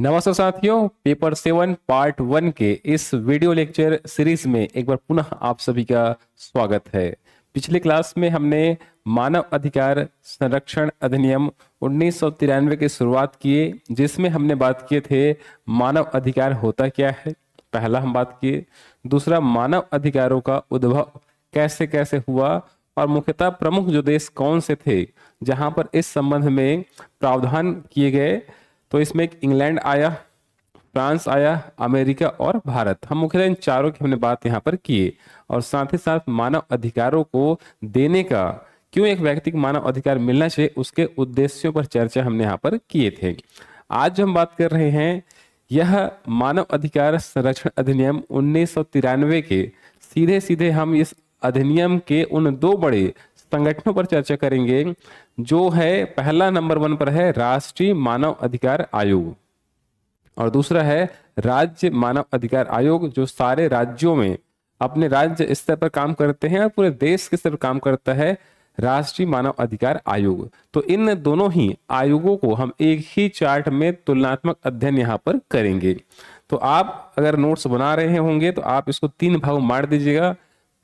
नमस्कार साथियों, paper seven, part one के इस वीडियो लेक्चर सीरीज़ में एक बार पुनः आप सभी का स्वागत है। पिछले क्लास में हमने मानव अधिकार संरक्षण अधिनियम उन्नीस की शुरुआत किए, जिसमें हमने बात किए थे मानव अधिकार होता क्या है। पहला हम बात किए, दूसरा मानव अधिकारों का उद्भव कैसे कैसे हुआ, और मुख्यतः प्रमुख जो देश कौन से थे, जहाँ पर इस संबंध में प्रावधान किए गए तो इसमें एक इंग्लैंड आया, फ्रांस आया, अमेरिका और भारत। हम मुख्यतः इन चारों की हमने बात यहाँ पर किए और साथ ही साथ मानव अधिकारों को देने का क्यों एक व्यक्ति को मानव अधिकार मिलना चाहिए, उसके उद्देश्यों पर चर्चा हमने यहाँ पर किए थे। आज जो हम बात कर रहे हैं, यह मानव अधिकार संरक्षण अधिनियम उन्नीस सौ तिरानवे के सीधे सीधे हम इस अधिनियम के उन दो बड़े संगठनों पर चर्चा करेंगे, जो है पहला नंबर वन पर है राष्ट्रीय मानव अधिकार आयोग। और दूसरा है राज्य मानव अधिकार आयोग, जो सारे राज्यों में अपने राज्य स्तर पर काम करते हैं और पूरे देश के स्तर पर काम करता है राष्ट्रीय मानव अधिकार आयोग। तो इन दोनों ही आयोगों को हम एक ही चार्ट में तुलनात्मक अध्ययन यहाँ पर करेंगे। तो आप अगर नोट्स बना रहे होंगे तो आप इसको तीन भाग मार दीजिएगा।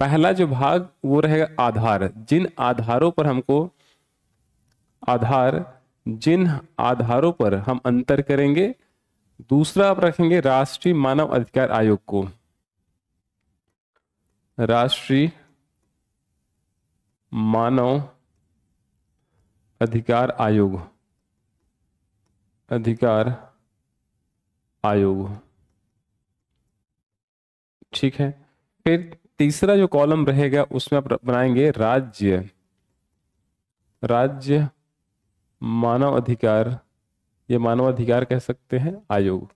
पहला जो भाग वो रहेगा आधार। जिन आधारों पर हमको आधार, जिन आधारों पर हम अंतर करेंगे, दूसरा आप रखेंगे राष्ट्रीय मानव अधिकार आयोग को। राष्ट्रीय मानव अधिकार आयोग। अधिकार आयोग। ठीक है? फिर तीसरा जो कॉलम रहेगा उसमें आप बनाएँगे राज्य। राज्य मानव अधिकार, ये मानव अधिकार कह सकते हैं, आयोग।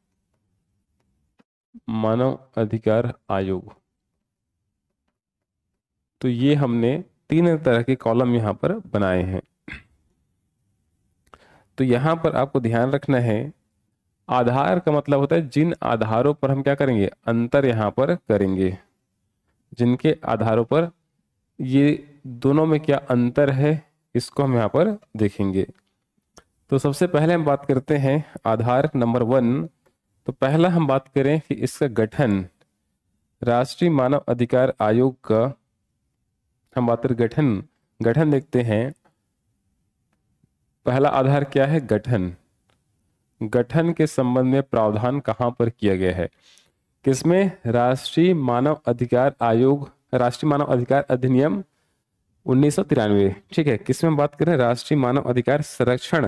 मानव अधिकार आयोग। तो ये हमने तीन तरह के कॉलम यहाँ पर बनाए हैं। तो यहाँ पर आपको ध्यान रखना है, आधार का मतलब होता है जिन आधारों पर हम क्या करेंगे? अंतर यहाँ पर करेंगे। जिनके आधारों पर ये दोनों में क्या अंतर है, इसको हम यहाँ पर देखेंगे। तो सबसे पहले हम बात करते हैं आधार नंबर वन। तो पहला हम बात करें कि इसका गठन राष्ट्रीय मानव अधिकार आयोग का हम बात करें गठन। गठन देखते हैं। पहला आधार क्या है? गठन। गठन के संबंध में प्रावधान कहाँ पर किया गया है? किसमें? राष्ट्रीय मानव अधिकार आयोग, राष्ट्रीय मानव अधिकार अधिनियम उन्नीस सौ तिरानवे। ठीक है, किसमें बात करें राष्ट्रीय मानव अधिकार संरक्षण,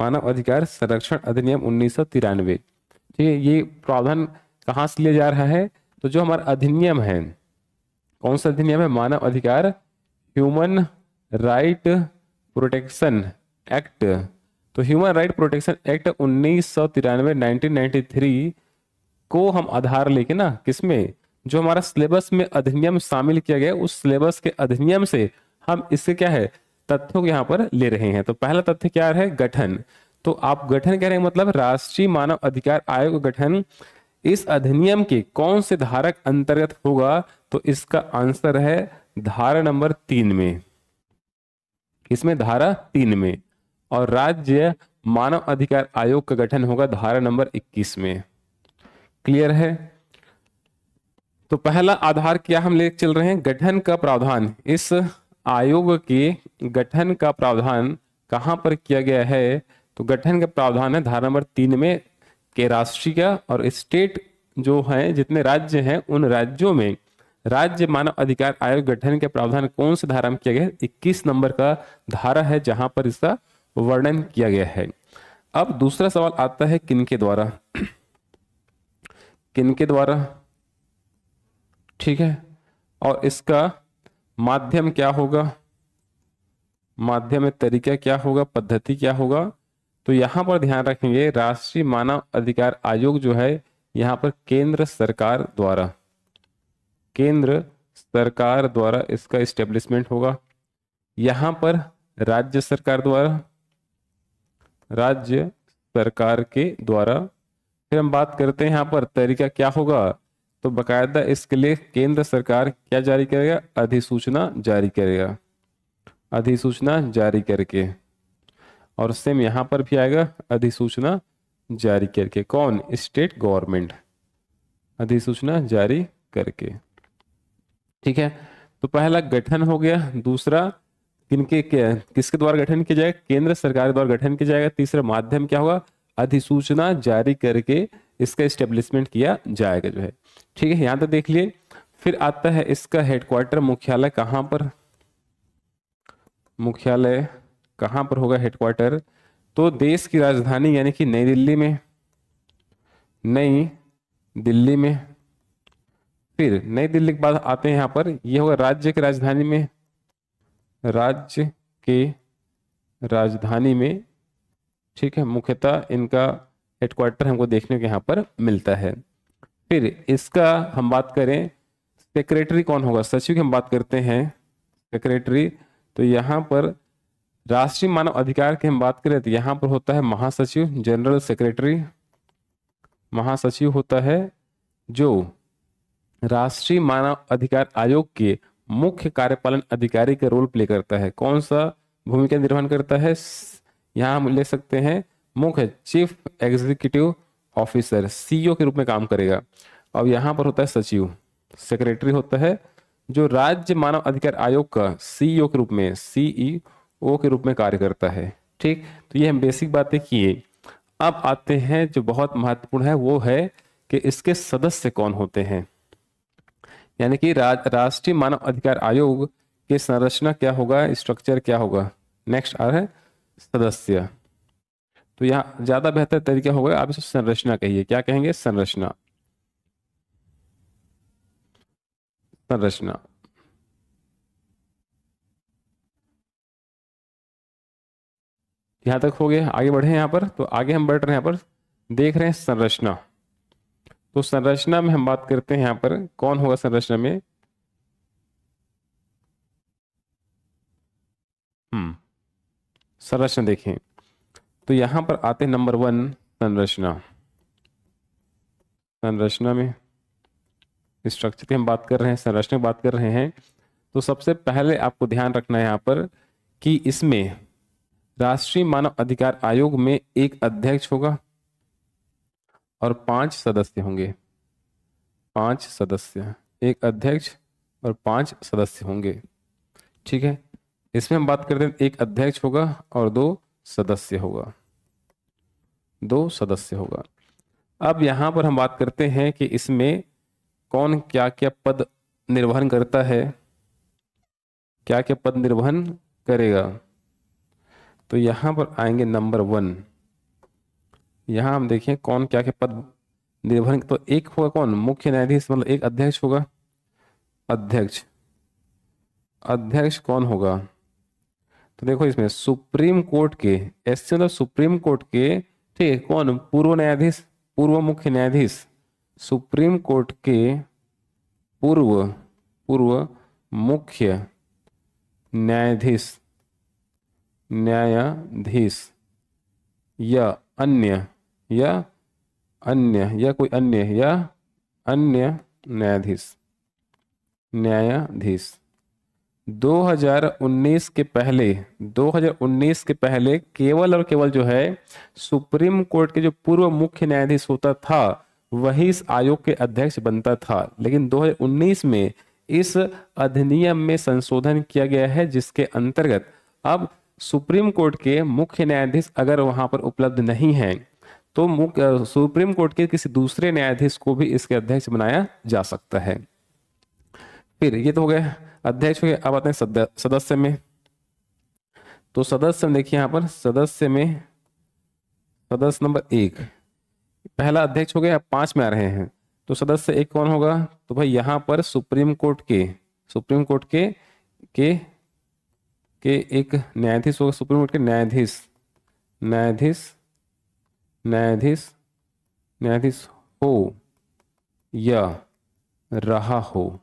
मानव अधिकार संरक्षण अधिनियम उन्नीस सौ तिरानवे। ठीक है, ये प्रावधान कहाँ से लिया जा रहा है? तो जो हमारा अधिनियम है, कौन सा अधिनियम है? मानव अधिकार, ह्यूमन राइट प्रोटेक्शन एक्ट। तो ह्यूमन राइट प्रोटेक्शन एक्ट उन्नीस सौ तिरानवे, नाइनटीन को हम आधार लेके ना किसमें, जो हमारा सिलेबस में अधिनियम शामिल किया गया, उस सिलेबस के अधिनियम से हम इससे क्या है, तथ्यों को यहाँ पर ले रहे हैं। तो पहला तथ्य क्या है, गठन। तो आप गठन कह रहे हैं मतलब राष्ट्रीय मानव अधिकार आयोग गठन। इस अधिनियम के कौन से धारक अंतर्गत होगा तो इसका आंसर है धारा नंबर तीन में। इसमें धारा तीन में। और राज्य मानव अधिकार आयोग का गठन होगा धारा नंबर 21 में। क्लियर है? तो पहला आधार क्या हम ले चल रहे हैं? गठन का प्रावधान। इस आयोग के गठन का प्रावधान कहाँ पर किया गया है? तो गठन का प्रावधान है धारा नंबर तीन में के राष्ट्रीय और स्टेट जो है, जितने राज्य हैं, उन राज्यों में राज्य मानव अधिकार आयोग गठन के प्रावधान कौन से धारा में किया गया है? इक्कीस नंबर का धारा है जहाँ पर इसका वर्णन किया गया है। अब दूसरा सवाल आता है किन के द्वारा? किन के द्वारा? ठीक है। और इसका माध्यम क्या होगा? माध्यम तरीका क्या होगा? पद्धति क्या होगा? तो यहाँ पर ध्यान रखेंगे, राष्ट्रीय मानव अधिकार आयोग जो है, यहाँ पर केंद्र सरकार द्वारा। केंद्र सरकार द्वारा इसका स्टेब्लिशमेंट होगा। यहाँ पर राज्य सरकार द्वारा, राज्य सरकार के द्वारा फिर हम बात करते हैं यहाँ पर, तरीका क्या होगा? तो बकायदा इसके लिए केंद्र सरकार क्या जारी करेगा? अधिसूचना जारी करेगा। अधिसूचना जारी करके। और सेम यहाँ पर भी आएगा, अधिसूचना जारी करके। कौन? State government. अधिसूचना जारी करके। ठीक है? तो पहला गठन हो गया, दूसरा किनके किसके द्वारा गठन किया जाएगा? केंद्र सरकार द्वारा गठन किया जाएगा। तीसरा माध्यम क्या होगा? अधिसूचना जारी करके इसका स्टेब्लिशमेंट किया जाएगा जो है। ठीक है, यहाँ तक देख लिए। फिर आता है इसका हेडक्वार्टर मुख्यालय कहाँ पर? मुख्यालय कहाँ पर होगा हेडक्वार्टर तो देश की राजधानी यानी कि नई दिल्ली में। नई दिल्ली में। फिर नई दिल्ली के बाद आते हैं यहाँ पर। यह होगा राज्य की राजधानी में। राज्य के राजधानी में ठीक है, मुख्यतः इनका हेडक्वार्टर हमको देखने को यहाँ पर मिलता है। फिर इसका हम बात करें सेक्रेटरी कौन होगा? सचिव की हम बात करते हैं। सेक्रेटरी तो यहाँ पर राष्ट्रीय मानव अधिकार की हम बात करें तो यहाँ पर होता है महासचिव जनरल सेक्रेटरी महासचिव होता है जो राष्ट्रीय मानव अधिकार आयोग के मुख्य कार्यपालन अधिकारी का रोल प्ले करता है। कौन सा? भूमिका निर्वहन करता है यहाँ हम ले सकते हैं मुख्य चीफ एग्जीक्यूटिव ऑफिसर सीईओ के रूप में काम करेगा। अब यहाँ पर होता है सचिव। सेक्रेटरी होता है जो राज्य मानव अधिकार आयोग का सीईओ के रूप में सीईओ के रूप में कार्य करता है। ठीक? तो ये हम बेसिक बातें किए अब आते हैं जो बहुत महत्वपूर्ण है वो है कि इसके सदस्य कौन होते हैं? यानी कि राज, राष्ट्रीय मानव अधिकार आयोग की संरचना क्या होगा स्ट्रक्चर क्या होगा? नेक्स्ट आ रहा है। सदस्य। तो यहाँ ज़्यादा बेहतर तरीका होगा, आप इसे संरचना कहिए। क्या कहेंगे? संरचना। संरचना। यहाँ तक हो गया। आगे बढ़े यहाँ पर। तो आगे हम बढ़ रहे हैं यहाँ पर। देख रहे हैं संरचना। तो संरचना में हम बात करते हैं यहाँ पर। कौन होगा संरचना में? हम्म। संरचना देखें। तो यहाँ पर आते हैं नंबर वन, संरचना। संरचना में स्ट्रक्चर की हम बात कर रहे हैं, संरचना की बात कर रहे हैं। तो सबसे पहले आपको ध्यान रखना है यहाँ पर कि इसमें राष्ट्रीय मानव अधिकार आयोग में एक अध्यक्ष होगा और पाँच सदस्य होंगे। पाँच सदस्य, एक अध्यक्ष और पाँच सदस्य होंगे। ठीक है? इसमें हम बात करते हैं, एक अध्यक्ष होगा और दो सदस्य होगा। दो सदस्य होगा। अब यहाँ पर हम बात करते हैं कि इसमें कौन क्या क्या पद निर्वहन करता है क्या क्या पद निर्वहन करेगा। तो यहाँ पर आएँगे नंबर वन। यहाँ हम देखें कौन क्या क्या पद निर्वहन तो एक होगा कौन? मुख्य न्यायाधीश मतलब एक अध्यक्ष होगा। अध्यक्ष। अध्यक्ष कौन होगा? तो देखो इसमें सुप्रीम कोर्ट के, ऐसे मतलब सुप्रीम कोर्ट के, ठीक है कौन? पूर्व न्यायाधीश, पूर्व मुख्य न्यायाधीश, सुप्रीम कोर्ट के पूर्व पूर्व मुख्य न्यायाधीश न्यायाधीश, या अन्य या अन्य, या कोई अन्य, या अन्य न्यायाधीश न्यायाधीश। 2019 के पहले 2019 के पहले केवल और केवल जो है, सुप्रीम कोर्ट के जो पूर्व मुख्य न्यायाधीश होता था, वही इस आयोग के अध्यक्ष बनता था। लेकिन 2019 में इस अधिनियम में संशोधन किया गया है, जिसके अंतर्गत अब सुप्रीम कोर्ट के मुख्य न्यायाधीश अगर वहाँ पर उपलब्ध नहीं है तो मुख्य सुप्रीम कोर्ट के किसी दूसरे न्यायाधीश को भी इसके अध्यक्ष बनाया जा सकता है। फिर ये तो हो गया अध्यक्ष हो अब आते हैं सदस्य में। तो सदस्य में देखिए यहाँ पर, सदस्य में, सदस्य नंबर एक। पहला अध्यक्ष हो गया पाँच में आ रहे हैं। तो सदस्य एक कौन होगा? तो भाई यहाँ पर सुप्रीम कोर्ट के, सुप्रीम कोर्ट के के के एक न्यायाधीश होगा, सुप्रीम कोर्ट के न्यायाधीश। न्यायाधीश न्यायाधीश न्यायाधीश हो या रहा हो।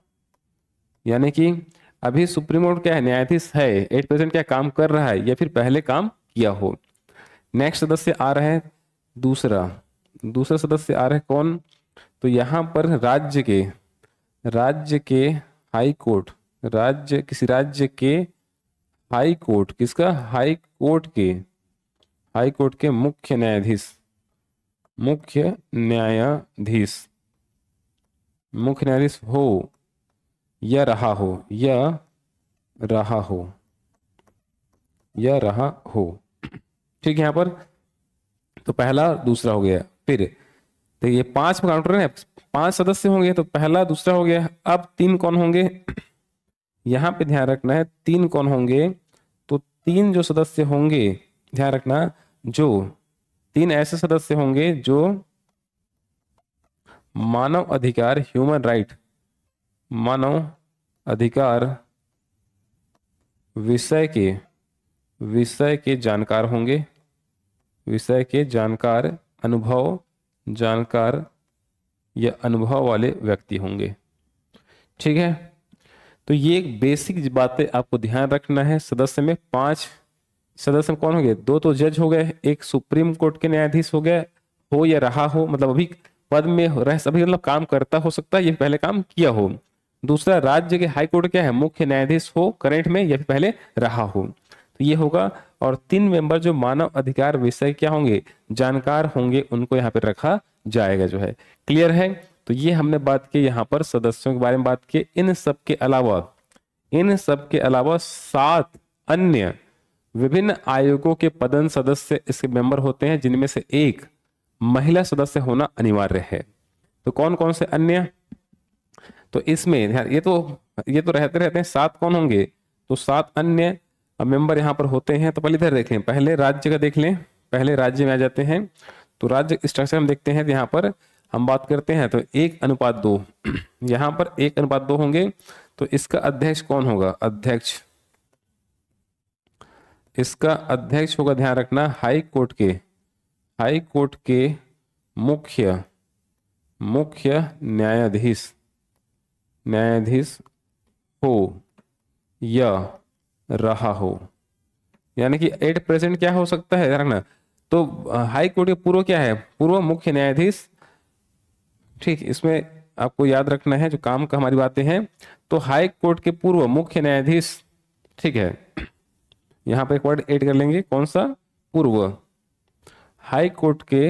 यानी कि अभी सुप्रीम कोर्ट क्या है? न्यायाधीश है। एट प्रेजेंट क्या काम कर रहा है या फिर पहले काम किया हो? नेक्स्ट सदस्य आ रहे हैं दूसरा। दूसरा सदस्य आ रहे हैं कौन? तो यहाँ पर राज्य के राज्य के हाई कोर्ट, राज्य, किसी राज्य के हाई कोर्ट, किसका? हाई कोर्ट के, हाई कोर्ट के मुख्य न्यायाधीश मुख्य न्यायाधीश मुख्य न्यायाधीश हो। या रहा हो, या रहा हो, या रहा हो। ठीक है, यहाँ पर तो पहला दूसरा हो गया, फिर। तो ये पाँच काउंटर है, पाँच सदस्य होंगे तो पहला दूसरा हो गया, अब तीन कौन होंगे? यहाँ पे ध्यान रखना है, तीन कौन होंगे? तो तीन जो सदस्य होंगे, ध्यान रखना, जो तीन ऐसे सदस्य होंगे, जो मानव अधिकार ह्यूमन राइट मानव अधिकार, विषय के विषय के जानकार होंगे। विषय के जानकार अनुभव, जानकार या अनुभव वाले व्यक्ति होंगे। ठीक है? तो ये एक बेसिक बातें आपको ध्यान रखना है। सदस्य में पाँच, सदस्य में कौन हो गए? दो तो जज हो गए, एक सुप्रीम कोर्ट के न्यायाधीश हो गए, हो या रहा हो मतलब अभी पद में रह, अभी मतलब काम करता हो सकता है, ये पहले काम किया हो। दूसरा, राज्य के हाई कोर्ट क्या है, मुख्य न्यायाधीश हो, करेंट में या पहले रहा हो। तो ये होगा। और तीन मेंबर जो मानव अधिकार विषय क्या होंगे, जानकार होंगे, उनको यहाँ पे रखा जाएगा जो है। क्लियर है? तो ये हमने बात की यहाँ पर, सदस्यों के बारे में बात की। इन सब के अलावा, इन सब के अलावा सात अन्य विभिन्न आयोगों के पदन सदस्य इसके मेंबर होते हैं, जिनमें से एक महिला सदस्य होना अनिवार्य है। तो कौन कौन से अन्य? तो इसमें ये तो ये तो रहते रहते हैं। सात कौन होंगे? तो सात अन्य मेंबर यहाँ पर होते हैं। तो पहले इधर देख। लें पहले राज्य का देख लें। पहले राज्य में आ जाते हैं। तो राज्य स्ट्रक्चर हम देखते हैं यहाँ पर हम बात करते हैं। तो एक अनुपात दो। यहाँ पर एक अनुपात दो होंगे। तो इसका अध्यक्ष कौन होगा? अध्यक्ष। इसका अध्यक्ष होगा ध्यान रखना हाई कोर्ट के। हाई कोर्ट के मुख्य मुख्य न्यायाधीश। न्यायाधीश हो या रहा हो। यानी कि एट प्रेजेंट क्या हो सकता है? रखना। तो हाई कोर्ट के पूर्व क्या है? पूर्व मुख्य न्यायाधीश, ठीक, इसमें आपको याद रखना है जो काम का हमारी बातें हैं। तो हाई कोर्ट के पूर्व मुख्य न्यायाधीश, ठीक है, यहाँ पर एक वर्ड एड कर लेंगे। कौन सा? पूर्व। हाई कोर्ट के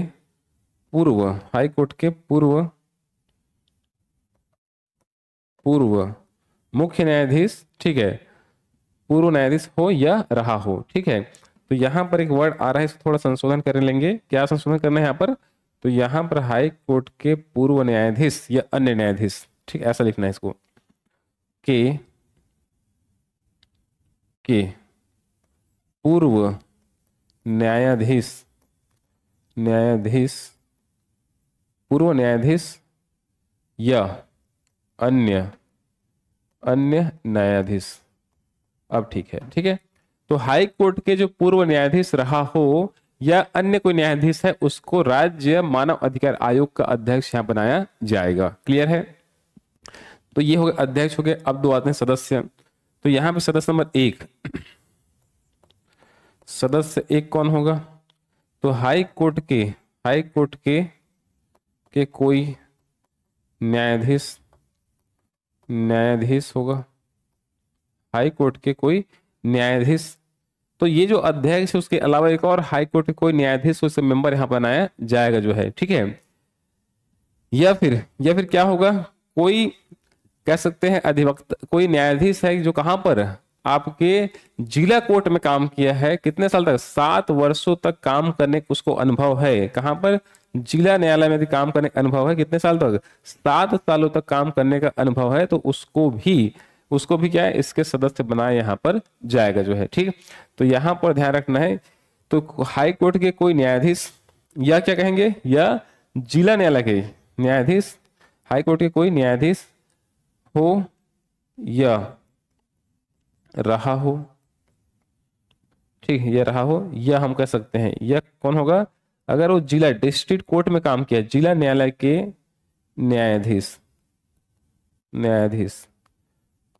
पूर्व, हाई कोर्ट के पूर्व पूर्व मुख्य न्यायाधीश, ठीक है, पूर्व न्यायाधीश हो या रहा हो, ठीक है। तो यहाँ पर एक वर्ड आ रहा है, इसको थोड़ा संशोधन कर लेंगे। क्या संशोधन करना है यहाँ पर? तो यहाँ पर हाई कोर्ट के पूर्व न्यायाधीश या अन्य न्यायाधीश, ठीक, ऐसा लिखना है इसको। के के, पूर्व न्यायाधीश न्यायाधीश, पूर्व न्यायाधीश या अन्य अन्य न्यायाधीश। अब ठीक है ठीक है? तो हाई कोर्ट के जो पूर्व न्यायाधीश रहा हो, या अन्य कोई न्यायाधीश है, उसको राज्य मानव अधिकार आयोग का अध्यक्ष यहाँ बनाया जाएगा। क्लियर है? तो ये हो गया, अध्यक्ष हो गए अब दो आते हैं सदस्य। तो यहाँ पे सदस्य नंबर एक। सदस्य एक कौन होगा? तो हाई कोर्ट के, हाई कोर्ट के के कोई न्यायाधीश न्यायाधीश होगा। हाई कोर्ट के कोई न्यायाधीश। तो ये जो अध्यक्ष है, उसके अलावा एक और हाई कोर्ट के कोई न्यायाधीश उसे मेंबर यहाँ बनाया जाएगा जो है, ठीक है? या फिर या फिर क्या होगा? कोई कह सकते हैं अधिवक्ता, कोई न्यायाधीश है जो कहाँ पर आपके जिला कोर्ट में काम किया है, कितने साल तक? सात वर्षों तक काम करने उसको अनुभव है। कहाँ पर? जिला न्यायालय में काम करने का अनुभव है। कितने साल तक? सात सालों तक काम करने का अनुभव है तो उसको भी उसको भी क्या है, इसके सदस्य बनाए यहाँ पर जाएगा जो है, ठीक? तो यहाँ पर ध्यान रखना है तो हाई कोर्ट के कोई न्यायाधीश या क्या कहेंगे? या जिला न्यायालय के न्यायाधीश, हाई कोर्ट के कोई न्यायाधीश हो या रहा हो, ठीक है यह रहा हो, या हम कह सकते हैं यह कौन होगा? अगर वो जिला डिस्ट्रिक्ट कोर्ट में काम किया, जिला न्यायालय के न्यायाधीश न्यायाधीश,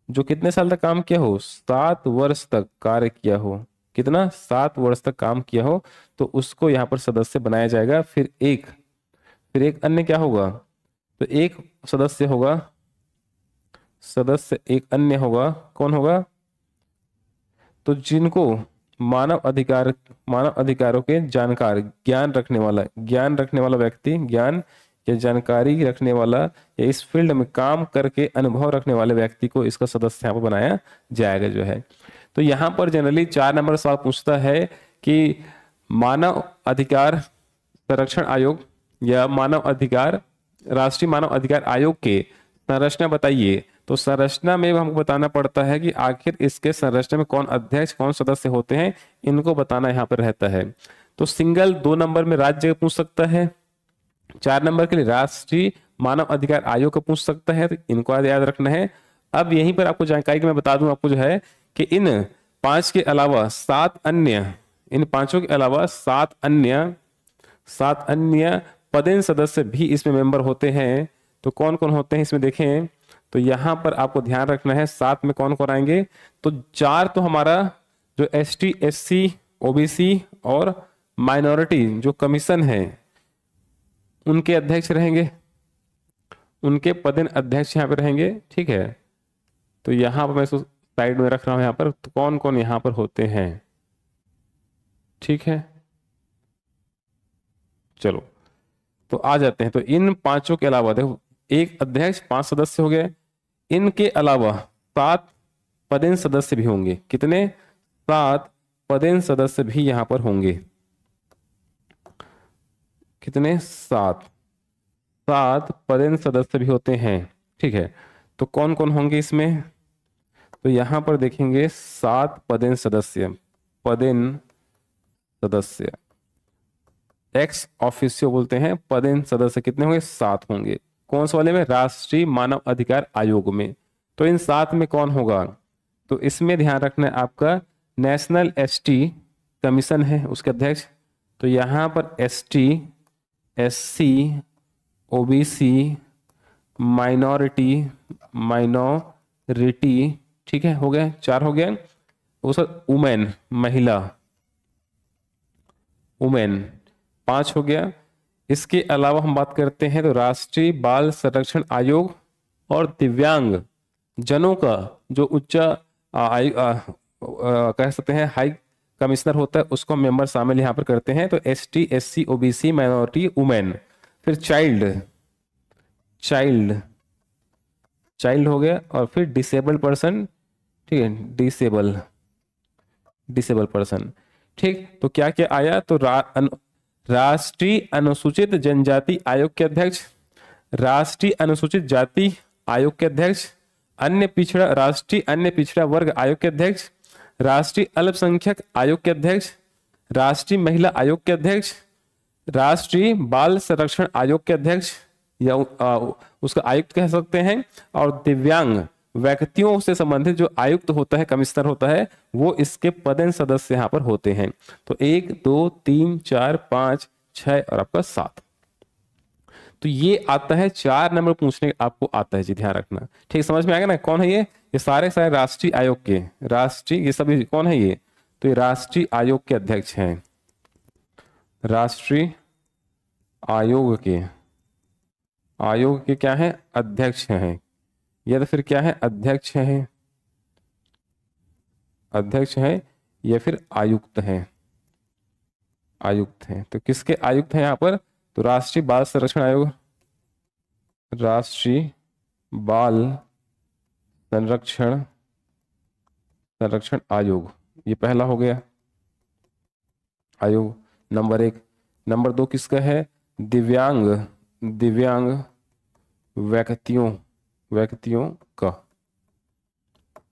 जो कितने साल तक काम किया हो? सात वर्ष तक कार्य किया हो। कितना? सात वर्ष तक काम किया हो तो उसको यहाँ पर सदस्य बनाया जाएगा। फिर एक फिर एक अन्य क्या होगा? तो एक सदस्य होगा, सदस्य एक अन्य होगा। कौन होगा? तो जिनको मानव अधिकार, मानव अधिकारों के जानकार, ज्ञान रखने वाला, ज्ञान रखने वाला व्यक्ति, ज्ञान या जानकारी रखने वाला या इस फ़ील्ड में काम करके अनुभव रखने वाले व्यक्ति को इसका सदस्य यहाँ पर बनाया जाएगा जो है। तो यहाँ पर जनरली चार नंबर सवाल पूछता है कि मानव अधिकार संरक्षण आयोग या मानव अधिकार, राष्ट्रीय मानव अधिकार आयोग के संरचना बताइए। तो संरचना में हमको बताना पड़ता है कि आखिर इसके संरचना में कौन अध्यक्ष, कौन सदस्य होते हैं, इनको बताना यहाँ पर रहता है। तो सिंगल दो नंबर में राज्य पूछ सकता है, चार नंबर के लिए राष्ट्रीय मानव अधिकार आयोग को पूछ सकता है तो इनको याद रखना है। अब यहीं पर आपको जानकारी मैं बता दूँ आपको जो है कि इन पाँच के अलावा सात अन्य, इन पाँचों के अलावा सात अन्य सात अन्य पदेन सदस्य भी इसमें मेंबर होते हैं। तो कौन कौन होते हैं इसमें देखें। तो यहाँ पर आपको ध्यान रखना है सात में कौन कौन आएँगे? तो चार तो हमारा जो S T S C OBC और माइनॉरिटी जो कमीशन है, उनके अध्यक्ष रहेंगे। उनके पदन अध्यक्ष यहाँ पे रहेंगे, ठीक है? तो यहाँ पर मैं साइड में रख रहा हूँ यहाँ पर तो कौन कौन यहाँ पर होते हैं? ठीक है? चलो तो आ जाते हैं। तो इन पाँचों के अलावा देखो, एक अध्यक्ष पाँच सदस्य हो गए इनके अलावा सात पदेन सदस्य भी होंगे। कितने? सात पदेन सदस्य भी यहाँ पर होंगे। कितने? सात। सात पदेन सदस्य भी होते हैं। ठीक है। तो कौन कौन होंगे इसमें? तो यहाँ पर देखेंगे सात पदेन सदस्य। पदेन सदस्य। एक्स ऑफिसियो बोलते हैं। पदेन सदस्य कितने होंगे? सात होंगे। कौन से वाले में? राष्ट्रीय मानव अधिकार आयोग में। तो इन सात में कौन होगा? तो इसमें ध्यान रखना है आपका, नेशनल एसटी कमीशन है उसके अध्यक्ष। तो यहाँ पर ST, SC, OBC, minority minority, ठीक है, हो गया चार हो गया उस उमेन महिला उमेन पाँच हो गया। इसके अलावा हम बात करते हैं तो राष्ट्रीय बाल संरक्षण आयोग और दिव्यांग जनों का, जो उच्च कह सकते हैं, हाई कमिश्नर होता है, उसको मेंबर शामिल यहाँ पर करते हैं। तो S T S C O B C minority, women. फिर चाइल्ड चाइल्ड चाइल्ड हो गया और फिर डिसेबल पर्सन, ठीक है, डिसेबल डिसेबल पर्सन। ठीक तो क्या क्या आया? तो राष्ट्रीय अनुसूचित जनजाति आयोग के अध्यक्ष, राष्ट्रीय अनुसूचित जाति आयोग के अध्यक्ष, अन्य पिछड़ा, राष्ट्रीय अन्य पिछड़ा वर्ग आयोग के अध्यक्ष, राष्ट्रीय अल्पसंख्यक आयोग के अध्यक्ष, राष्ट्रीय महिला आयोग के अध्यक्ष, राष्ट्रीय बाल संरक्षण आयोग के अध्यक्ष या उसका आयुक्त कह सकते हैं, और दिव्यांग व्यक्तियों से संबंधित जो आयुक्त होता है, कमिश्नर होता है, वो इसके पदन सदस्य यहाँ पर होते हैं। तो एक, दो, तीन, चार, पाँच छ और आपका सात। तो ये आता है, चार नंबर पूछने आपको आता है जी, ध्यान रखना। ठीक, समझ में आएगा ना? कौन है ये? ये सारे सारे राष्ट्रीय आयोग के, राष्ट्रीय, ये सभी कौन है ये? तो ये राष्ट्रीय आयोग के अध्यक्ष हैं। राष्ट्रीय आयोग के आयोग के क्या है? अध्यक्ष हैं। या तो फिर क्या है? अध्यक्ष है। अध्यक्ष है या फिर आयुक्त है। आयुक्त है। तो किसके आयुक्त है यहाँ पर? तो राष्ट्रीय बाल संरक्षण आयोग। राष्ट्रीय बाल संरक्षण संरक्षण आयोग। ये पहला हो गया। आयोग नंबर एक। नंबर दो किसका है? दिव्यांग दिव्यांग व्यक्तियों। व्यक्तियों का।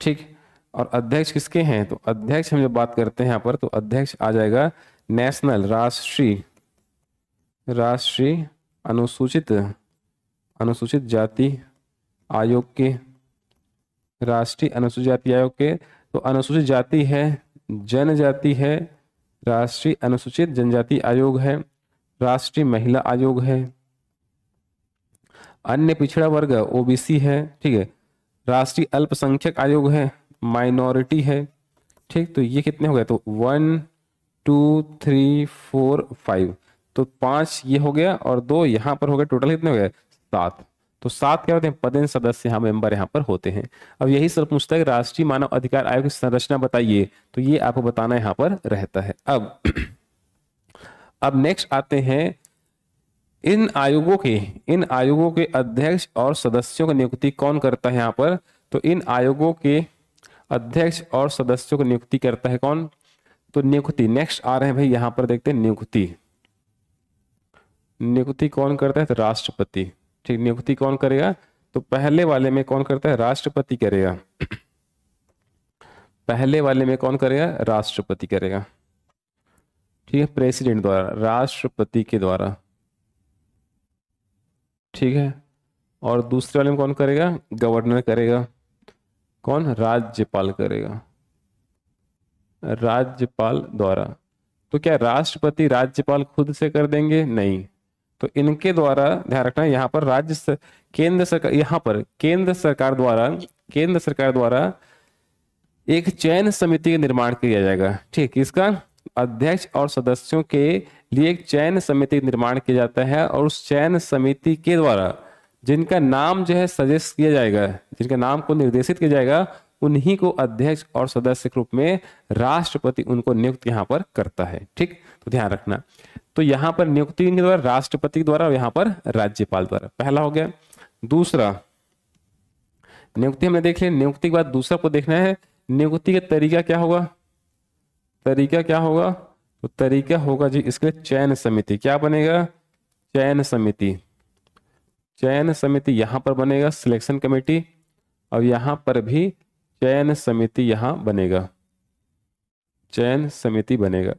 ठीक? और अध्यक्ष किसके हैं? तो अध्यक्ष हम जब बात करते हैं यहाँ पर तो अध्यक्ष आ जाएगा नेशनल राष्ट्रीय राष्ट्रीय अनुसूचित अनुसूचित जाति आयोग के, राष्ट्रीय अनुसूचित जाति आयोग के। तो अनुसूचित जाति है, जनजाति है, राष्ट्रीय अनुसूचित जनजाति आयोग है, राष्ट्रीय महिला आयोग है। अन्य पिछड़ा वर्ग ओबीसी है, ठीक है? राष्ट्रीय अल्पसंख्यक आयोग है माइनॉरिटी है, ठीक? तो ये कितने हो गए? तो one two three four five तो पाँच ये हो गया और दो यहाँ पर हो गए। टोटल कितने हो गए? सात. तो सात क्या होते हैं? पदेन सदस्य यहाँ मेंबर यहाँ पर होते हैं। अब यही सब पूछता है राष्ट्रीय मानव अधिकार आयोग की संरचना बताइए। तो ये आपको बताना यहाँ पर रहता है। अब अब नेक्स्ट आते हैं इन आयोगों के, इन आयोगों के अध्यक्ष और सदस्यों की नियुक्ति कौन करता है यहाँ पर? तो इन आयोगों के अध्यक्ष और सदस्यों की नियुक्ति करता है कौन? तो नियुक्ति नेक्स्ट आ रहे हैं भाई, यहाँ पर देखते हैं नियुक्ति। नियुक्ति कौन करता है? तो राष्ट्रपति। ठीक, नियुक्ति कौन करेगा? तो पहले वाले में कौन करता है? राष्ट्रपति करेगा। पहले वाले में कौन करेगा? राष्ट्रपति करेगा। ठीक है, प्रेसिडेंट द्वारा, राष्ट्रपति के द्वारा। ठीक है? और दूसरे वाले में कौन करेगा? गवर्नर करेगा। कौन? राज्यपाल करेगा। राज्यपाल द्वारा। तो क्या राष्ट्रपति राज्यपाल खुद से कर देंगे? नहीं। तो इनके द्वारा ध्यान रखना, यहाँ पर राज्य केंद्र सरकार, यहाँ पर केंद्र सरकार द्वारा, केंद्र सरकार द्वारा एक चयन समिति का निर्माण किया जाएगा। ठीक, इसका अध्यक्ष और सदस्यों के लिए एक चयन समिति निर्माण किया जाता है और उस चयन समिति के द्वारा जिनका नाम जो है सजेस्ट किया जाएगा, जिनका नाम को निर्देशित किया जाएगा, उन्हीं को अध्यक्ष और सदस्य के रूप में राष्ट्रपति उनको नियुक्त यहाँ पर करता है। ठीक? तो ध्यान रखना। तो यहाँ पर नियुक्ति के द्वारा? राष्ट्रपति द्वारा और यहाँ पर राज्यपाल द्वारा। पहला हो गया। दूसरा, नियुक्ति हमने देख लिया नियुक्ति के बाद दूसरा को देखना है। नियुक्ति का तरीका क्या होगा? तरीका क्या होगा? तो तरीका होगा जी इसके लिए चयन समिति। क्या बनेगा? चयन समिति। चयन समिति यहाँ पर बनेगा सिलेक्शन कमेटी और यहाँ पर भी चयन समिति यहाँ बनेगा। चयन समिति बनेगा।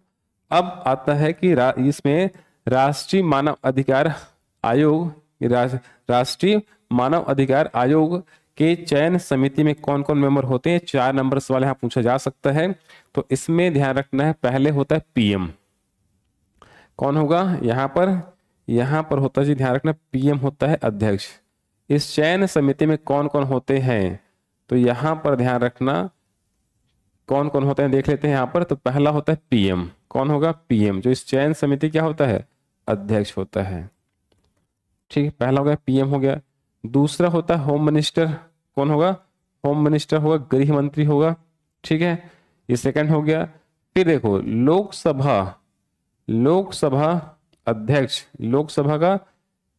अब आता है कि रा, इसमें राष्ट्रीय मानव अधिकार आयोग राष्ट्रीय मानव अधिकार आयोग के चयन समिति में कौन कौन मेंबर होते हैं? चार नंबर सवाल यहाँ पूछा जा सकता है। तो इसमें ध्यान रखना है, पहले होता है पीएम। कौन होगा? यहाँ पर यहाँ पर होता है जी, ध्यान रखना, पीएम होता है अध्यक्ष। इस चयन समिति में कौन कौन होते हैं? तो यहाँ पर ध्यान रखना कौन कौन होते हैं देख लेते हैं यहाँ पर। तो पहला होता है पीएम। कौन होगा? पीएम। जो इस चयन समिति क्या होता है? अध्यक्ष होता है। ठीक है, पहला हो गया पीएम हो गया। दूसरा होता है होम मिनिस्टर। कौन होगा? होम मिनिस्टर होगा, गृह मंत्री होगा। ठीक है? ये सेकंड हो गया। फिर देखो, लोकसभा लोकसभा अध्यक्ष, लोकसभा का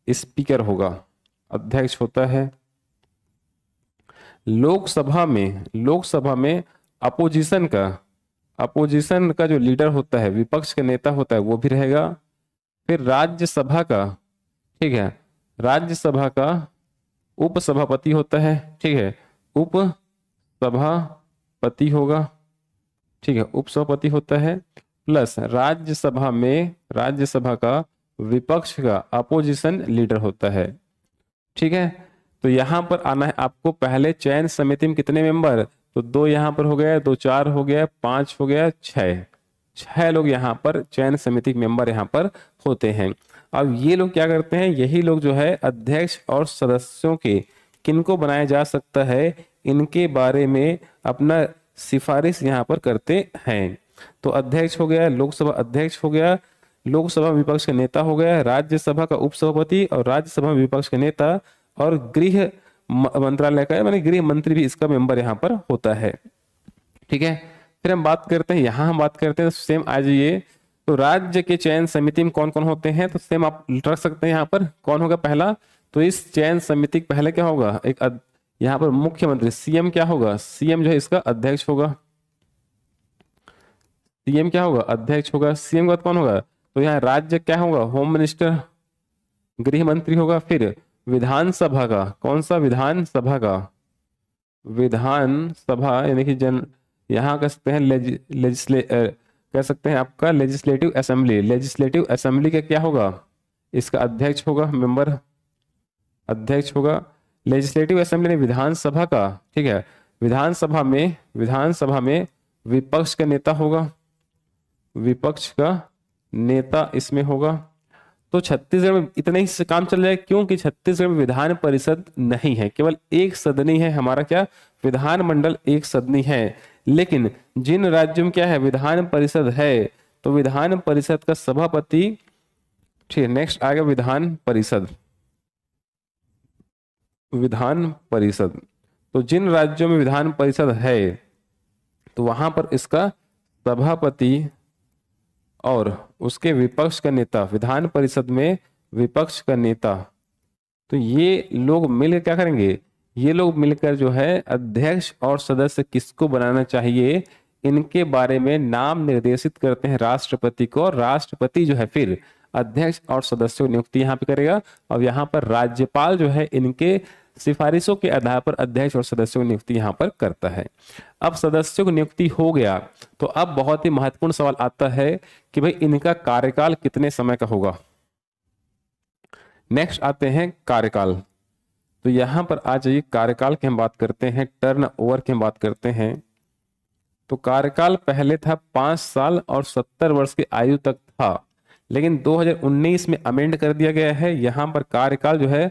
स्पीकर होगा। अध्यक्ष होता है। लोकसभा में लोकसभा में अपोजिशन का अपोजिशन का जो लीडर होता है, विपक्ष का नेता होता है, वो भी रहेगा। फिर राज्यसभा का, ठीक है? राज्यसभा का उप सभापति होता है, ठीक है? उप सभापति होगा, ठीक है? उप सभापति होता है, प्लस राज्यसभा में, राज्यसभा का विपक्ष का अपोजिशन लीडर होता है, ठीक है? तो यहाँ पर आना है आपको पहले चयन समिति में कितने मेंबर? तो दो यहाँ पर हो गया, दो चार हो गया, पाँच हो गया, छह। छह लोग यहाँ पर चयन समिति मेंबर यहाँ पर होते हैं। अब ये लोग क्या करते हैं? यही लोग जो है अध्यक्ष और सदस्यों के, किनको बनाया जा सकता है, इनके बारे में अपना सिफारिश यहाँ पर करते हैं। तो अध्यक्ष हो गया, लोकसभा अध्यक्ष हो गया, लोकसभा विपक्ष का नेता हो गया, राज्यसभा का उपसभापति और राज्यसभा विपक्ष का नेता और गृह मंत्रालय का मानी गृह मंत्री भी इसका मेंबर यहाँ पर होता है। ठीक है? फिर हम बात करते हैं, यहाँ हम बात करते हैं सेम आ जाइए तो राज्य के चयन समिति में कौन कौन होते हैं? तो सेम आप रख सकते हैं यहाँ पर। कौन होगा पहला? तो इस चयन समिति पहले क्या होगा? एक अद... यहाँ पर मुख्यमंत्री, सीएम क्या होगा? सीएम जो है इसका अध्यक्ष होगा। सीएम क्या होगा? अध्यक्ष होगा। सीएम का कौन होगा? तो यहाँ राज्य क्या होगा? होम मिनिस्टर, गृह मंत्री होगा, फिर विधानसभा का। कौन सा? विधान सभा का। विधान सभा यानी कि जन, यहाँ सकते हैं लेजिस्ले कह सकते हैं आपका लेजिस्लेटिव असेंबली लेजिस्लेटिव असेंबली का क्या होगा? इसका अध्यक्ष होगा मेंबर अध्यक्ष होगा। लेजिस्लेटिव असेंबली ने विधानसभा का, ठीक है, विधानसभा में विधानसभा में विपक्ष का नेता होगा। विपक्ष का नेता इसमें होगा। तो छत्तीसगढ़ में इतना ही काम चल जाए क्योंकि छत्तीसगढ़ में विधान परिषद नहीं है। केवल एक सदनी है, हमारा क्या? विधानमंडल एक सदनी है। लेकिन जिन राज्यों में क्या है, विधान परिषद है तो विधान परिषद का सभापति, ठीक है नेक्स्ट आएगा विधान परिषद। विधान परिषद। तो जिन राज्यों में विधान परिषद है तो वहाँ पर इसका सभापति और उसके विपक्ष का नेता, विधान परिषद में विपक्ष का नेता। तो ये लोग मिलकर क्या करेंगे? ये लोग मिलकर जो है, अध्यक्ष और सदस्य किसको बनाना चाहिए, इनके बारे में नाम निर्देशित करते हैं राष्ट्रपति को राष्ट्रपति जो है फिर अध्यक्ष और सदस्यों नियुक्ति यहाँ पे करेगा। और यहाँ पर राज्यपाल जो है, इनके सिफारिशों के आधार पर अध्यक्ष और सदस्यों की नियुक्ति यहाँ पर करता है। अब सदस्यों की नियुक्ति हो गया तो अब बहुत ही महत्वपूर्ण सवाल आता है कि भाई इनका कार्यकाल कितने समय का होगा? नेक्स्ट आते हैं कार्यकाल। तो यहाँ पर आ जाइए, कार्यकाल की हम बात करते हैं, टर्न ओवर की हम बात करते हैं। तो कार्यकाल पहले था पाँच साल और सत्तर वर्ष की आयु तक था, लेकिन 2019 में अमेंड कर दिया गया है। यहाँ पर कार्यकाल जो है,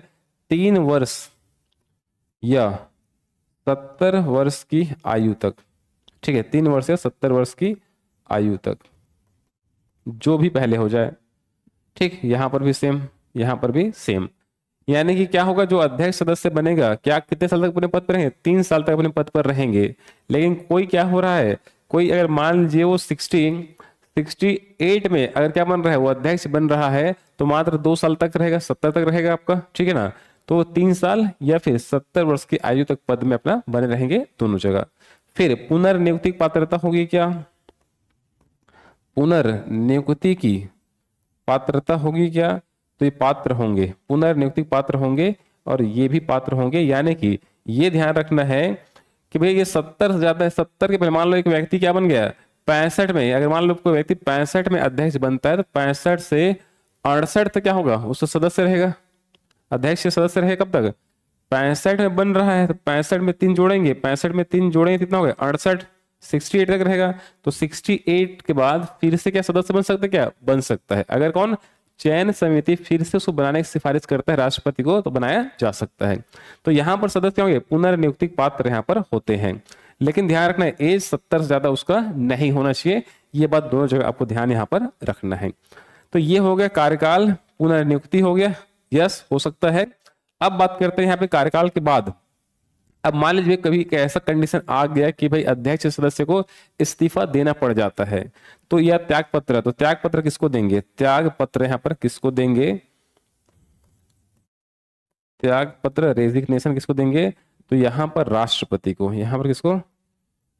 तीन वर्ष या सत्तर वर्ष की आयु तक। ठीक है, तीन वर्ष या सत्तर वर्ष की आयु तक। जो भी पहले हो जाए, ठीक, यहाँ पर भी सेम यहाँ पर भी सेम यानी कि क्या होगा, जो अध्यक्ष सदस्य बनेगा, क्या कितने साल तक अपने पद पर रहेंगे तीन साल तक अपने पद पर रहेंगे। लेकिन कोई क्या हो रहा है? कोई अगर मान लीजिए वो सिक्सटी सिक्सटी एट में अगर क्या बन रहा है, वो अध्यक्ष बन रहा है तो मात्र दो साल तक रहेगा, सत्तर तक रहेगा आपका, ठीक है ना? तो तीन साल या फिर सत्तर वर्ष की आयु तक पद में अपना बने रहेंगे दोनों जगह। फिर पुनर्नियुक्ति पात्रता होगी क्या? पुनर्नियुक्ति की पात्रता होगी क्या? तो ये पात्र होंगे, पुनर्नियुक्ति पात्र होंगे और ये भी पात्र होंगे। यानी कि ये ध्यान रखना है कि भाई ये सत्तर से ज़्यादा है सत्तर के मान लो एक व्यक्ति क्या बन गया? पैंसठ में, अगर मान लो कोई व्यक्ति पैंसठ में अध्यक्ष बनता है तो पैंसठ से अड़सठ तक क्या होगा? उससे सदस्य रहेगा। अध्यक्ष सदस्य रहे कब तक? पैंसठ में बन रहा है तो पैंसठ में तीन जोड़ेंगे। पैंसठ में तीन जोड़ेंगे, कितना हो गया अड़सठ। सिक्सटी एट तक रहेगा। तो सिक्सटी एट के बाद फिर से क्या सदस्य बन सकता क्या? बन सकता है। अगर कौन? चयन समिति फिर से उसको बनाने की सिफारिश करता है राष्ट्रपति को तो बनाया जा सकता है। तो यहाँ पर सदस्य होंगे, पुनर्नियुक्ति पात्र यहाँ पर होते हैं। लेकिन ध्यान रखना है एज सत्तर से ज़्यादा उसका नहीं होना चाहिए। ये बात दोनों जगह आपको ध्यान यहाँ पर रखना है। तो ये हो गया कार्यकाल, पुनर्नियुक्ति हो गया। यस, हो सकता है। अब बात करते हैं यहाँ पे कार्यकाल के बाद। अब मान लीजिए कभी ऐसा कंडीशन आ गया कि भाई अध्यक्ष सदस्य को इस्तीफा देना पड़ जाता है तो यह त्याग पत्र तो त्याग पत्र किसको देंगे? त्याग पत्र यहाँ पर किसको देंगे? त्याग पत्र रेजिग्नेशन किसको देंगे? तो यहाँ पर राष्ट्रपति को, यहाँ पर किसको?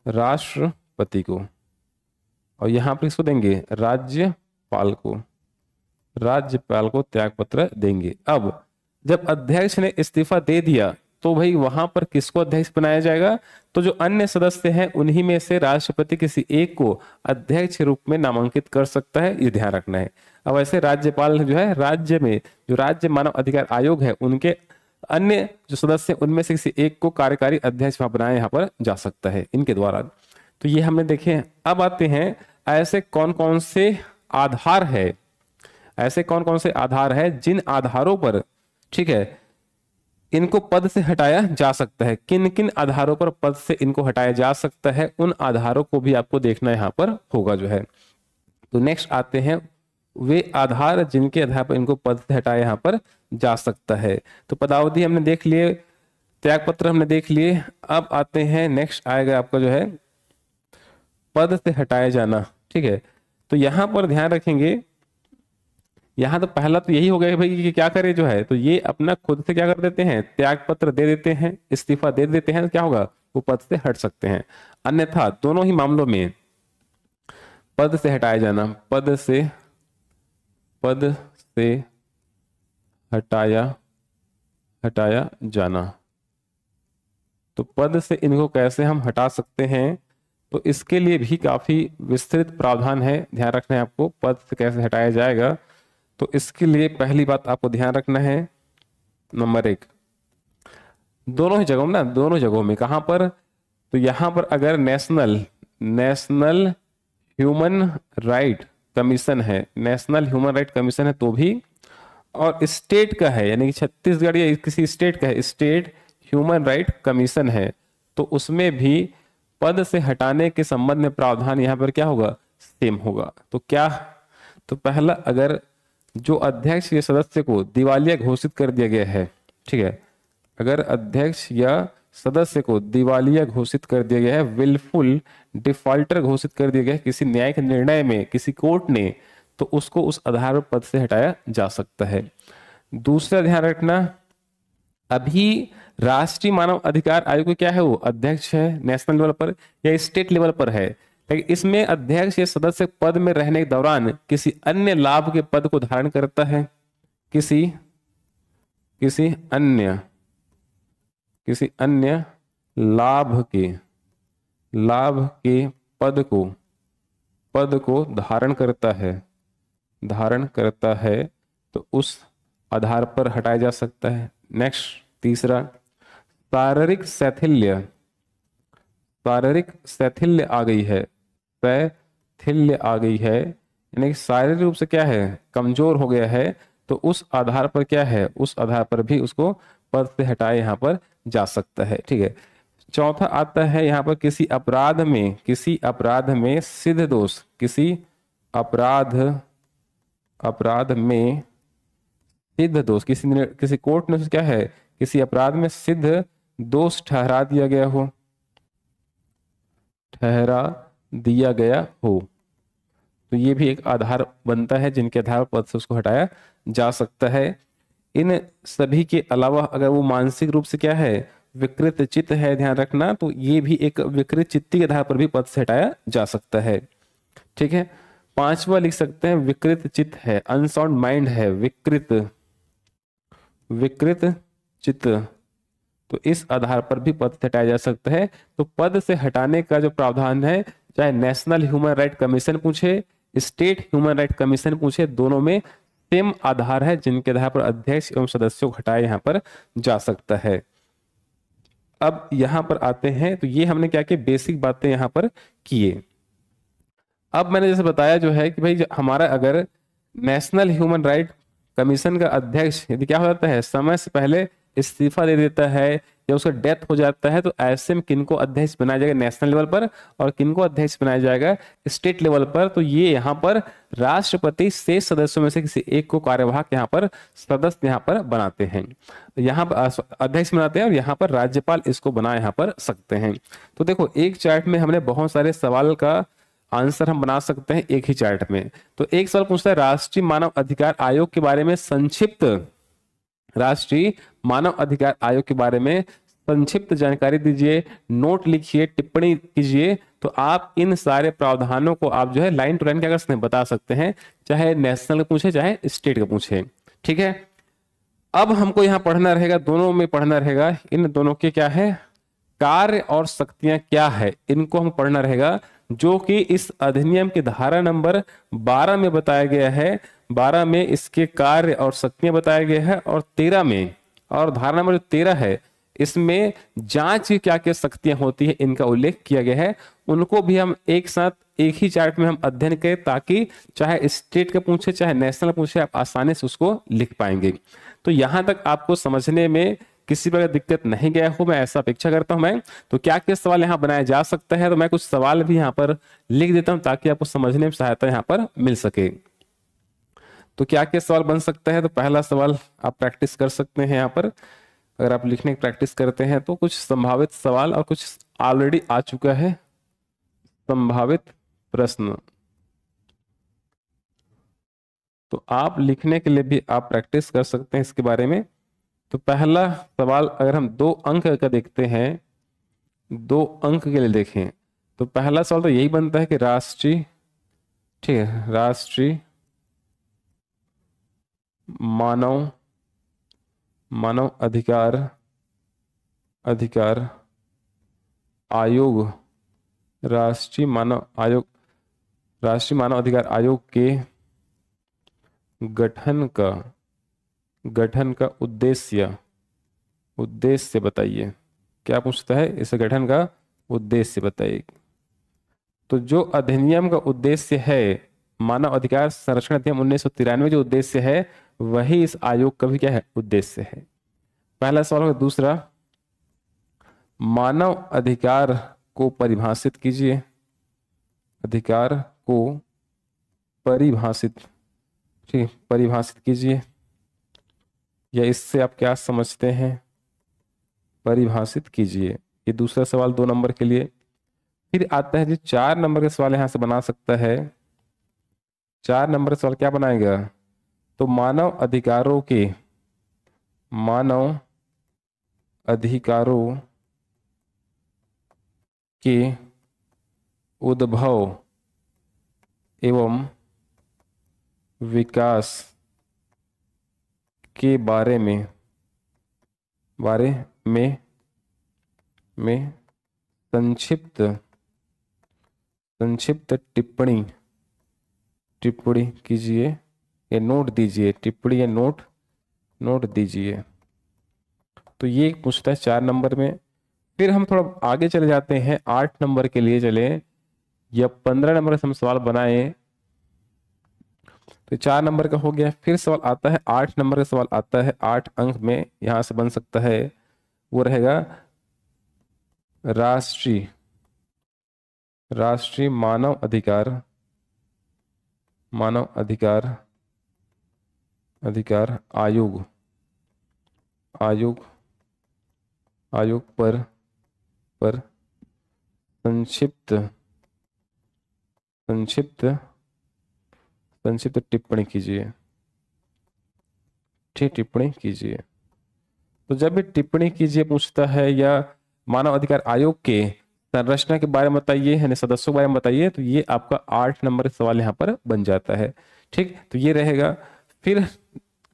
राष्ट्रपति को। और यहाँ पर किसको देंगे? राज्यपाल को। राज्यपाल को त्याग पत्र देंगे। अब जब अध्यक्ष ने इस्तीफा दे दिया तो भाई वहाँ पर किसको अध्यक्ष बनाया जाएगा? तो जो अन्य सदस्य हैं, उन्हीं में से राष्ट्रपति किसी एक को अध्यक्ष रूप में नामांकित कर सकता है, ये ध्यान रखना है। अब ऐसे राज्यपाल जो है, राज्य में जो राज्य मानव अधिकार आयोग है, उनके अन्य जो सदस्य, उनमें से किसी एक को कार्यकारी अध्यक्ष बनाया यहाँ पर जा सकता है, इनके द्वारा। तो ये हमने देखे अब आते हैं, ऐसे कौन कौन से आधार है? ऐसे कौन कौन से आधार है जिन आधारों पर, ठीक है इनको पद से हटाया जा सकता है। किन किन आधारों पर पद से इनको हटाया जा सकता है, उन आधारों को भी आपको देखना यहाँ पर होगा जो है। तो नेक्स्ट आते हैं, वे आधार जिनके आधार पर इनको पद से हटाया यहाँ पर जा सकता है। तो पदावधि हमने देख लिए त्याग पत्र हमने देख लिए। अब आते हैं नेक्स्ट आएगा आपका जो है, पद से हटाया जाना, ठीक है। तो यहाँ पर ध्यान रखेंगे यहाँ तो पहला तो यही हो गया भाई कि क्या करे जो है? तो ये अपना खुद से क्या कर देते हैं? त्याग पत्र दे देते हैं, इस्तीफा दे देते हैं तो क्या होगा? वो पद से हट सकते हैं। अन्यथा दोनों ही मामलों में पद से हटाया जाना, पद से पद से हटाया हटाया जाना। तो पद से इनको कैसे हम हटा सकते हैं? तो इसके लिए भी काफ़ी विस्तृत प्रावधान है। ध्यान रखना है आपको, पद से कैसे हटाया जाएगा? तो इसके लिए पहली बात आपको ध्यान रखना है, नंबर एक। दोनों ही जगहों में ना, दोनों जगहों में, कहाँ पर? तो यहाँ पर अगर national national human right commission है, नेशनल ह्यूमन राइट कमीशन है तो भी, और स्टेट का है, यानी कि छत्तीसगढ़ या किसी स्टेट का है, स्टेट ह्यूमन राइट कमीशन है तो उसमें भी पद से हटाने के संबंध में प्रावधान यहाँ पर क्या होगा? सेम होगा। तो क्या? तो पहला, अगर जो अध्यक्ष के सदस्य को दिवालिया घोषित कर दिया गया है, ठीक है? अगर अध्यक्ष या सदस्य को दिवालिया घोषित कर दिया गया है विलफुल डिफॉल्टर घोषित कर दिया गया है किसी न्यायिक निर्णय में, किसी कोर्ट ने तो उसको उस आधार पद से हटाया जा सकता है। दूसरा ध्यान रखना, अभी राष्ट्रीय मानव अधिकार आयोग क्या है? वो अध्यक्ष है नेशनल लेवल पर या स्टेट लेवल पर है। इसमें अध्यक्ष या सदस्य पद में रहने के दौरान किसी अन्य लाभ के पद को धारण करता है? किसी किसी अन्य किसी अन्य लाभ के लाभ के पद को पद को धारण करता है, धारण करता है तो उस आधार पर हटाया जा सकता है। नेक्स्ट तीसरा, शारीरिक शैथिल्य शारीरिक शैथिल्य आ गई है। शैथिल्य आ गई है। यानी कि शारीरिक रूप से क्या है? कमज़ोर हो गया है। तो उस आधार पर क्या है? उस आधार पर भी उसको पद से हटाए यहाँ पर जा सकता है। ठीक है? चौथा आता है यहाँ पर किसी अपराध में, किसी अपराध में सिद्ध दोष, किसी अपराध अपराध में सिद्ध दोष, किसी ने किसी कोर्ट ने क्या है? किसी अपराध में सिद्ध दोष ठहरा दिया गया हो। ठहरा दिया गया हो। तो ये भी एक आधार बनता है, जिनके आधार पर से उसको हटाया जा सकता है। इन सभी के अलावा अगर वो मानसिक रूप से क्या है, विकृत चित्त है, ध्यान रखना तो ये भी एक विकृत चित्ती के आधार पर भी पद से हटाया जा सकता है। ठीक है? पांचवा लिख सकते हैं, विकृत चित्त है अनसाउंड माइंड है, विकृत। विकृत चित्त। तो इस आधार पर भी पद से हटाया जा सकता है। तो पद से हटाने का जो प्रावधान है चाहे नेशनल ह्यूमन राइट कमीशन पूछे स्टेट ह्यूमन राइट कमीशन पूछे, दोनों में सेम आधार है जिनके आधार पर अध्यक्ष एवं सदस्यों को हटाया यहाँ पर जा सकता है। अब यहाँ पर आते हैं तो ये हमने क्या किया? बेसिक बातें यहाँ पर किए। अब मैंने जैसे बताया जो है कि भाई हमारा अगर नेशनल ह्यूमन राइट कमीशन का अध्यक्ष, यदि क्या हो जाता है, समय से पहले इस्तीफा दे देता है या उसका डेथ हो जाता है तो ऐसे में किनको अध्यक्ष बनाया जाएगा? नेशनल लेवल पर। और किनको अध्यक्ष बनाया जाएगा? स्टेट लेवल पर। तो ये यहाँ पर राष्ट्रपति शेष सदस्यों में से किसी एक को कार्यवाहक यहाँ पर सदस्य यहाँ पर बनाते हैं। तो यहाँ पर अध्यक्ष बनाते हैं और यहाँ पर राज्यपाल इसको बना यहाँ पर सकते हैं। तो देखो, एक चार्ट में हमने बहुत सारे सवाल का आंसर हम बना सकते हैं एक ही चार्ट में। तो एक सवाल पूछता है, राष्ट्रीय मानव अधिकार आयोग के बारे में संक्षिप्त राष्ट्रीय मानव अधिकार आयोग के बारे में संक्षिप्त जानकारी दीजिए नोट लिखिए, टिप्पणी कीजिए तो आप इन सारे प्रावधानों को आप जो है लाइन टू लाइन क्या कर बता सकते हैं, चाहे नेशनल का पूछे, चाहे स्टेट का पूछे। ठीक है? अब हमको यहाँ पढ़ना रहेगा, दोनों में पढ़ना रहेगा, इन दोनों के क्या है? कार्य और शक्तियाँ क्या है? इनको हम पढ़ना रहेगा। जो कि इस अधिनियम के धारा नंबर 12 में बताया गया है। 12 में इसके कार्य और शक्तियाँ बताया गया है और 13 में, और धारा नंबर तेरह है, इसमें जाँच की क्या क्या शक्तियाँ होती है इनका उल्लेख किया गया है। उनको भी हम एक साथ, एक ही चार्ट में हम अध्ययन करें ताकि चाहे स्टेट का पूछे, चाहे नेशनल पूछे, आप आसानी से उसको लिख पाएँगे। तो यहाँ तक आपको समझने में किसी प्रकार दिक्कत नहीं गया हो, मैं ऐसा अपेक्षा करता हूँ मैं तो क्या क्या सवाल यहाँ बनाया जा सकता है? तो मैं कुछ सवाल भी यहाँ पर लिख देता हूँ ताकि आपको समझने में सहायता यहाँ पर मिल सके। तो क्या क्या सवाल बन सकता है? तो पहला सवाल आप प्रैक्टिस कर सकते हैं यहाँ पर। अगर आप लिखने की प्रैक्टिस करते हैं तो कुछ संभावित सवाल और कुछ ऑलरेडी आ चुका है। संभावित प्रश्न। तो आप लिखने के लिए भी आप प्रैक्टिस कर सकते हैं इसके बारे में। तो पहला सवाल अगर हम दो अंक का देखते हैं, दो अंक के लिए देखें तो पहला सवाल तो यही बनता है कि राष्ट्रीय, ठीक है, राष्ट्रीय मानव मानव अधिकार अधिकार आयोग, राष्ट्रीय मानव आयोग, राष्ट्रीय मानव अधिकार आयोग के गठन का गठन का उद्देश्य उद्देश्य बताइए। क्या पूछता है? इस गठन का उद्देश्य बताइए। तो जो अधिनियम का उद्देश्य है, मानव अधिकार संरक्षण अधिनियम उन्नीस सौ तिरानवे जो उद्देश्य है, वही इस आयोग का भी क्या है? उद्देश्य है। पहला सवाल दूसरा, मानव अधिकार को परिभाषित कीजिए। अधिकार को परिभाषित, ठीक, परिभाषित कीजिए। या इससे आप क्या समझते हैं? परिभाषित कीजिए। ये दूसरा सवाल दो नंबर के लिए। फिर आता है जी, चार नंबर का सवाल यहाँ से बना सकता है। चार नंबर का सवाल क्या बनाएगा? तो मानव अधिकारों के, मानव अधिकारों के उद्भव एवं विकास के बारे में बारे में में संक्षिप्त संक्षिप्त टिप्पणी टिप्पणी कीजिए या नोट दीजिए, टिप्पणी या नोट नोट दीजिए। तो ये पूछता है चार नंबर में। फिर हम थोड़ा आगे चले जाते हैं, आठ नंबर के लिए चले, या पंद्रह नंबर से हम सवाल बनाए तो चार नंबर का हो गया। फिर सवाल आता है, आठ नंबर का सवाल आता है, आठ अंक में यहाँ से बन सकता है, वो रहेगा राष्ट्रीय राष्ट्रीय मानव अधिकार मानव अधिकार अधिकार आयोग आयोग आयोग पर पर संक्षिप्त संक्षिप्त संक्षिप्त टिप्पणी कीजिए। ठीक, टिप्पणी कीजिए। तो जब भी टिप्पणी कीजिए, पूछता है, या मानव अधिकार आयोग के संरचना के बारे में बताइए, यानी सदस्यों के बारे में बताइए तो ये आपका आठ नंबर सवाल यहाँ पर बन जाता है। ठीक तो ये रहेगा। फिर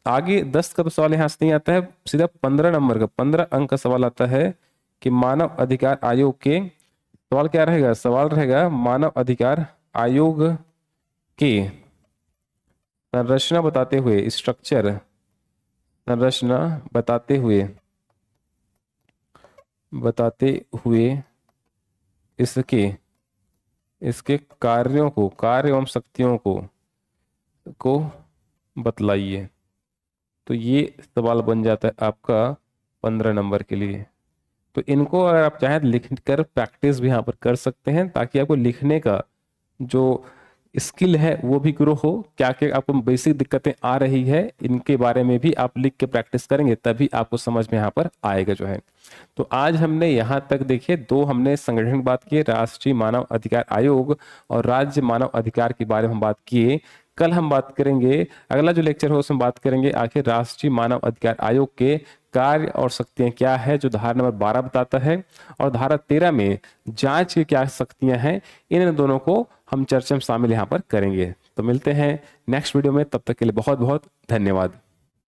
आगे दस का तो सवाल यहाँ से नहीं आता है, सीधा पंद्रह नंबर का, पंद्रह अंक का सवाल आता है कि मानव अधिकार आयोग के सवाल क्या रहेगा? सवाल रहेगा, मानव अधिकार आयोग के संरचना बताते हुए स्ट्रक्चर संरचना बताते हुए बताते हुए इसके इसके कार्यों को, कार्य एवं शक्तियों को को बतलाइए। तो ये सवाल बन जाता है आपका पंद्रह नंबर के लिए। तो इनको अगर आप चाहें लिख कर प्रैक्टिस भी यहाँ पर कर सकते हैं, ताकि आपको लिखने का जो स्किल है, वो भी ग्रो हो क्या क्या आपको बेसिक दिक्कतें आ रही है, इनके बारे में भी आप लिख के प्रैक्टिस करेंगे, तभी आपको समझ में यहाँ पर आएगा जो है। तो आज हमने यहाँ तक देखिए, दो हमने संगठन की बात किए राष्ट्रीय मानव अधिकार आयोग और राज्य मानव अधिकार के बारे में हम बात किए। कल हम बात करेंगे, अगला जो लेक्चर हो उसमें बात करेंगे आखिर राष्ट्रीय मानव अधिकार आयोग के कार्य और शक्तियाँ क्या है, जो धारा नंबर बारह बताता है, और धारा तेरह में जाँच की क्या शक्तियाँ हैं, इन दोनों को हम चर्चा में शामिल यहाँ पर करेंगे। तो मिलते हैं नेक्स्ट वीडियो में, तब तक के लिए बहुत बहुत धन्यवाद।